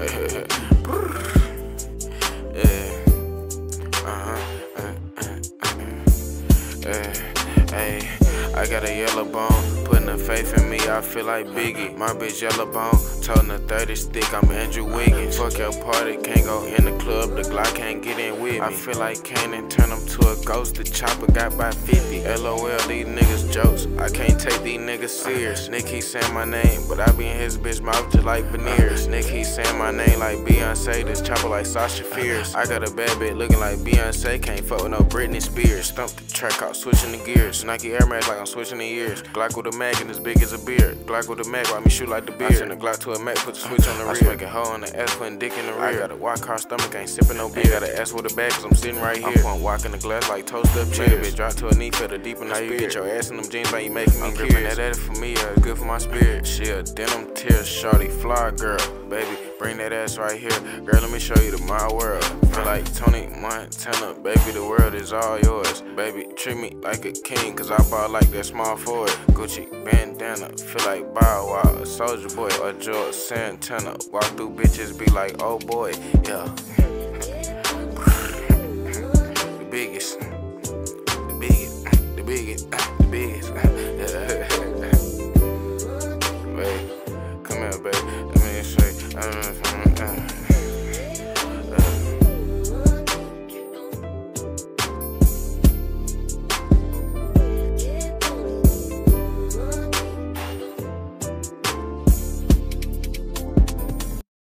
Hey, I got a yellow bone, putting the faith in me, I feel like Biggie. My bitch yellow bone, toting the 30 stick, I'm Andrew Wiggins. Fuck your party, can't go in the club, the Glock can't get in with me. I feel like Cannon, turn him to a ghost, the chopper got by 50. LOL, these niggas jokes, I can't take these niggas serious. Nicky saying my name, but I be in his bitch mouth just like veneers. Nick, he saying my name like Beyonce, this chopper like Sasha Fierce. I got a bad bitch looking like Beyonce, can't fuck with no Britney Spears. Stump the track out, switching the gears. Nike Air Max like I'm switching the years. Glock with a mag and as big as a beard. Glock with a mag, why me shoot like the beard. I send the Glock to a Mac, put the switch on the rear. I smack a hoe on the ass, putting dick in the rear. I got a white car stomach, ain't sipping no beer. Got an ass with a bag, cause I'm sitting right here. I'm putting walk in the glass like toast up cheers. Bitch, drop to a knee, feel the deep in the spirit. Get your ass in them jeans, man, you making me I'm gripping that ass for me, it's good for my spirit. She a denim tear, shorty, fly girl, baby. Bring that ass right here, girl. Let me show you the my world. Feel like Tony Montana, baby. The world is all yours, baby. Treat me like a king, cause I bought like that small forward. Gucci bandana, feel like Bow Wow, Soulja Boy or Juelz Santana. Walk through bitches, be like, oh boy, yeah. Uh,